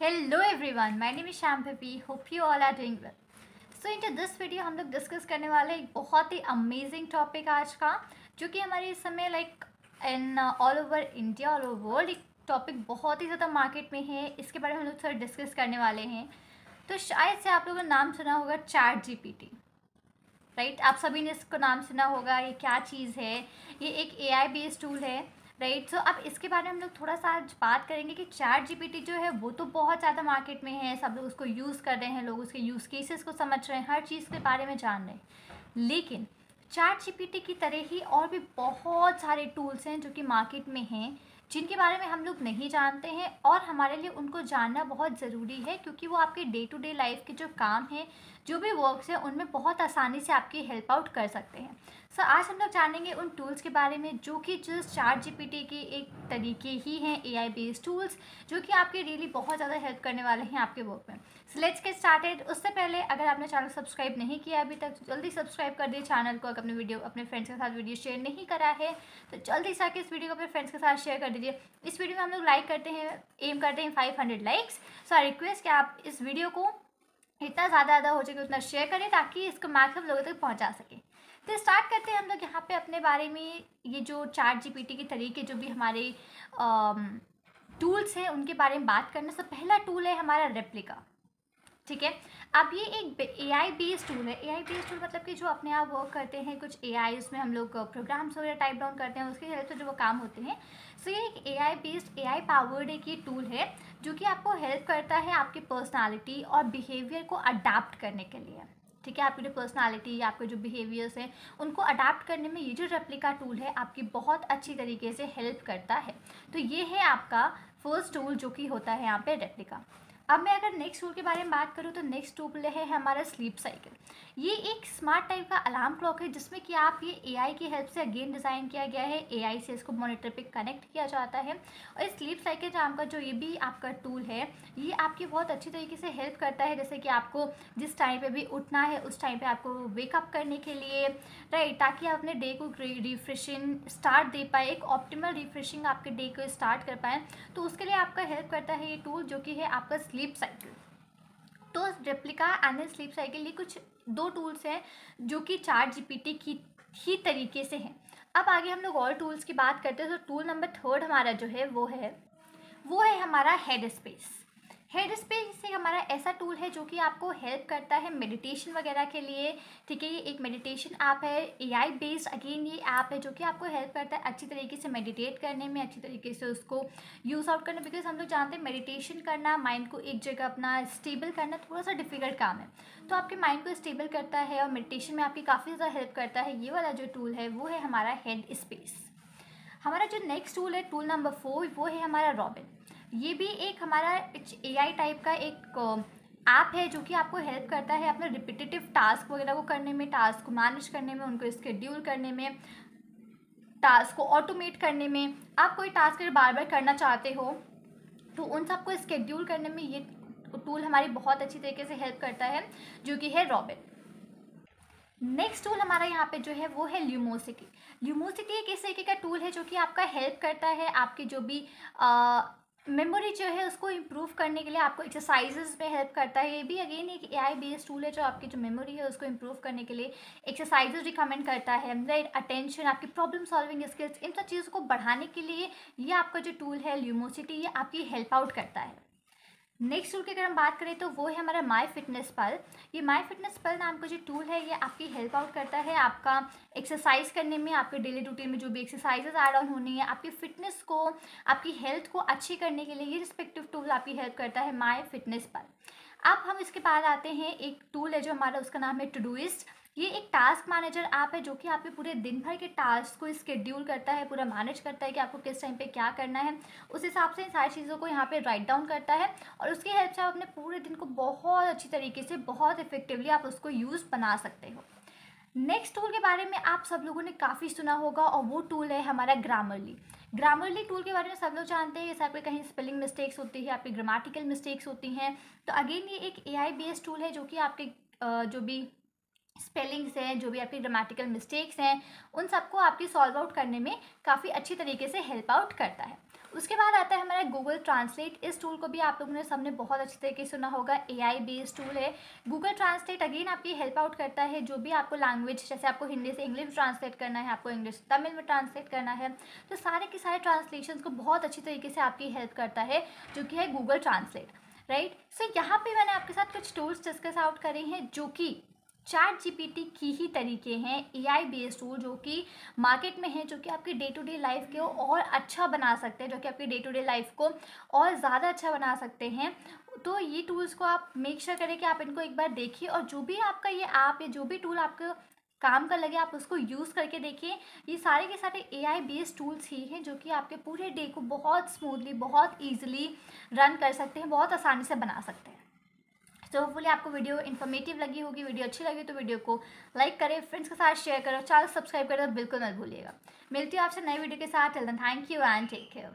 Hello everyone, my name is Sham Pipi. Hope you all are doing well. So into this video हम लोग discuss करने वाले एक बहुत ही अमेजिंग टॉपिक आज का जो कि हमारे इस समय like in all over India all over world एक टॉपिक बहुत ही ज़्यादा मार्केट में है। इसके बारे में हम लोग थोड़ा डिस्कस करने वाले हैं। तो शायद से आप लोगों ने नाम सुना होगा चैट जीपीटी राइट आप सभी ने इसको नाम सुना होगा ये क्या चीज़ है? ये एक ए आई बेस्ड टूल है। राइट सो अब इसके बारे में हम लोग थोड़ा सा आज बात करेंगे कि चैट जीपीटी जो है वो तो बहुत ज़्यादा मार्केट में है, सब लोग उसको यूज़ कर रहे हैं, लोग उसके यूज़ केसेस को समझ रहे हैं, हर चीज़ के बारे में जान रहे हैं। लेकिन चैट जीपीटी की तरह ही और भी बहुत सारे टूल्स हैं जो कि मार्केट में हैं। जिनके बारे में हम लोग नहीं जानते हैं और हमारे लिए उनको जानना बहुत ज़रूरी है क्योंकि वो आपके डे टू डे लाइफ के जो काम हैं जो भी वर्क्स हैं उनमें बहुत आसानी से आपकी हेल्प आउट कर सकते हैं। सो so, आज हम लोग जानेंगे उन टूल्स के बारे में जो कि जस्ट चार्ट जीपीटी के एक तरीके ही हैं ए आई बेस्ड टूल्स जो कि आपके रियली बहुत ज़्यादा हेल्प करने वाले हैं आपके वर्क में। सो लेट्स गेट स्टार्टेड उससे पहले अगर आपने चैनल सब्सक्राइब नहीं किया अभी तक तो जल्दी सब्सक्राइब कर दिए चैनल को अगर अपने वीडियो अपने फ्रेंड्स के साथ वीडियो शेयर नहीं करा है तो जल्दी से आके इस वीडियो को अपने फ्रेंड्स के साथ शेयर कर दीजिए। इस वीडियो में हम लोग लाइक करते हैं एम करते हैं five hundred likes so I request कि आप इस वीडियो को इतना ज़्यादा ज़्यादा हो सके, उतना शेयर करें ताकि इसको मैक्सिमम लोगों तक पहुँचा सकें। तो स्टार्ट करते हैं हम लोग यहाँ पर अपने बारे में। ये जो चार्ट जीपीटी के तरीके, जो भी हमारे टूल्स हैं, उनके बारे में बात करना। से पहला टूल है हमारा रेप्लिका ठीक है? अब ये एक ए आई बेस्ड टूल है। ए आई बेस्ड टूल मतलब कि जो अपने आप वर्क करते हैं, कुछ ए आई उसमें हम लोग प्रोग्राम्स वगैरह टाइप डाउन करते हैं, उसके हेल्प से जो वो काम होते हैं। सो ये एक A I based A I powered एक ये टूल है, जो कि आपको हेल्प करता है आपकी पर्सनालिटी और बिहेवियर को अडाप्ट करने के लिए। ठीक है? आपकी जो पर्सनालिटी आपके जो बिहेवियर्स हैं, उनको अडाप्ट करने में ये जो रेप्लिका टूल है, आपकी बहुत अच्छी तरीके से हेल्प करता है। तो ये है आपका फ़र्स्ट टूल जो कि होता है यहाँ पे रेप्लिका अब मैं अगर नेक्स्ट टूल के बारे में बात करूँ तो नेक्स्ट टूल है हमारा स्लीप साइकिल ये एक स्मार्ट टाइप का अलार्म क्लॉक है, जिसमें कि आप ये एआई की हेल्प से अगेन डिज़ाइन किया गया है। एआई से इसको मॉनिटर पे कनेक्ट किया जाता है। और इस स्लीप साइकिल नाम का जो ये भी आपका टूल है, ये आपकी बहुत अच्छी तरीके से हेल्प करता है। जैसे कि आपको जिस टाइम पर भी उठना है, उस टाइम पर आपको वेकअप करने के लिए राइट ताकि आप अपने डे को रिफ्रेशिंग स्टार्ट दे पाए, एक ऑप्टिमल रिफ्रेशिंग आपके डे को स्टार्ट कर पाएँ। तो उसके लिए आपका हेल्प करता है ये टूल जो कि है आपका स्लीप साइकिल तो रेप्लिका एंड स्लीप साइकिल ये कुछ दो टूल्स हैं जो कि चार जीपीटी की ही तरीके से हैं। अब आगे हम लोग और टूल्स की बात करते हैं। तो टूल नंबर थर्ड हमारा जो है, वो है वो है हमारा हेड स्पेस हेड स्पेस एक हमारा ऐसा टूल है जो कि आपको हेल्प करता है मेडिटेशन वगैरह के लिए। ठीक है, ये एक मेडिटेशन ऐप है। एआई बेस्ड अगेन ये ऐप है जो कि आपको हेल्प करता है अच्छी तरीके से मेडिटेट करने में, अच्छी तरीके से उसको यूज़ आउट करना बिकॉज़ हम लोग जानते हैं मेडिटेशन करना माइंड को एक जगह अपना स्टेबल करना थोड़ा सा डिफ़िकल्ट काम है। तो आपके माइंड को स्टेबल करता है और मेडिटेशन में आपकी काफ़ी ज़्यादा हेल्प करता है। ये वाला जो टूल है, वो है हमारा हेड स्पेस हमारा जो नेक्स्ट टूल है टूल नंबर फोर वो है हमारा रॉबिन ये भी एक हमारा ए आई टाइप का एक ऐप है जो कि आपको हेल्प करता है अपने रिपीटेटिव टास्क वगैरह को करने में टास्क को मैनेज करने में उनको स्केड्यूल करने में टास्क को ऑटोमेट करने में। आप कोई टास्क अगर बार बार करना चाहते हो तो उन सबको स्केड्यूल करने में ये टूल हमारी बहुत अच्छी तरीके से हेल्प करता है जो कि है रॉबिन नेक्स्ट टूल हमारा यहाँ पे जो है वो है ल्यूमोसिटी ल्यूमोसिटी एक इस तरीके का टूल है जो कि आपका हेल्प करता है आपके जो भी आ, मेमोरी जो है उसको इम्प्रूव करने के लिए आपको एक्सरसाइजेज में हेल्प करता है। ये भी अगेन एक ए आई बेस्ड टूल है जो आपकी जो मेमोरी है उसको इम्प्रूव करने के लिए एक्सरसाइजेज रिकमेंड करता है। राइट अटेंशन आपकी प्रॉब्लम सॉल्विंग स्किल्स इन सब चीज़ों को बढ़ाने के लिए ये आपका जो टूल है ल्यूमोसिटी ये आपकी हेल्प आउट करता है। नेक्स्ट टूल की अगर हम बात करें तो वो है हमारा माई फिटनेस पल ये माई फिटनेस पल नाम का जो टूल है, ये आपकी हेल्प आउट करता है, आपका एक्सरसाइज करने में, आपके डेली रूटीन में जो भी एक्सरसाइजेज एड ऑन होनी है, आपकी फिटनेस को, आपकी हेल्थ को अच्छी करने के लिए ये रिस्पेक्टिव टूल आपकी हेल्प करता है माई फिटनेस पल अब हम इसके बाद आते हैं, एक टूल है जो हमारा उसका नाम है टूडूइस्ट ये एक टास्क मैनेजर ऐप है जो कि आपके पूरे दिन भर के टास्क को स्केड्यूल करता है, पूरा मैनेज करता है कि आपको किस टाइम पे क्या करना है। उस हिसाब से इन सारी चीज़ों को यहाँ पे राइट डाउन करता है और उसकी हेल्प से आप अपने पूरे दिन को बहुत अच्छी तरीके से, बहुत इफेक्टिवली आप उसको यूज़ बना सकते हो। नेक्स्ट टूल के बारे में आप सब लोगों ने काफ़ी सुना होगा और वो टूल है हमारा ग्रामरली ग्रामरली टूल के बारे में सब लोग जानते हैं जैसे आपके कहीं स्पेलिंग मिस्टेक्स होती है, आपकी ग्रामेटिकल मिस्टेक्स होती हैं। तो अगेन ये एक ए आई बेस्ड टूल है जो कि आपके जो भी स्पेलिंग्स हैं, जो भी आपकी ग्रामेटिकल मिस्टेक्स हैं, उन सबको आपकी सॉल्व आउट करने में काफ़ी अच्छी तरीके से हेल्प आउट करता है। उसके बाद आता है हमारा गूगल ट्रांसलेट इस टूल को भी आप लोगों ने सबने बहुत अच्छी तरीके से सुना होगा। ए आई बेस्ड टूल है। गूगल ट्रांसलेट अगेन आपकी हेल्प आउट करता है। जो भी आपको लैंग्वेज जैसे आपको हिंदी से इंग्लिश ट्रांसलेट करना है, आपको इंग्लिश तमिल में ट्रांसलेट करना है तो सारे के सारे ट्रांसलेशन को बहुत अच्छी तरीके से आपकी हेल्प करता है, जो कि है गूगल ट्रांसलेट राइट सो यहाँ पे मैंने आपके साथ कुछ टूल्स डिस्कस आउट करे हैं, जो कि चैट जीपीटी की ही तरीके हैं एआई बेस्ड टूल जो कि मार्केट में है, जो कि आपकी डे टू डे लाइफ को और अच्छा बना सकते हैं, जो कि आपकी डे टू डे लाइफ को और ज़्यादा अच्छा बना सकते हैं। तो ये टूल्स को आप मेक श्योर करें कि आप इनको एक बार देखिए और जो भी आपका ये ऐप या जो भी टूल आपको काम कर लगे, आप उसको यूज़ करके देखिए। ये सारे के सारे ए आई बेस्ड टूल्स ही हैं, जो कि आपके पूरे डे को बहुत स्मूथली बहुत ईजिली रन कर सकते हैं, बहुत आसानी से बना सकते हैं। तो होपफुली आपको वीडियो इन्फॉर्मेटिव लगी होगी वीडियो अच्छी लगी तो वीडियो को लाइक करें फ्रेंड्स के साथ शेयर करो चैनल सब्सक्राइब करें तो बिल्कुल मत भूलिएगा। मिलती हूँ आपसे नए वीडियो के साथ। Thank you and take care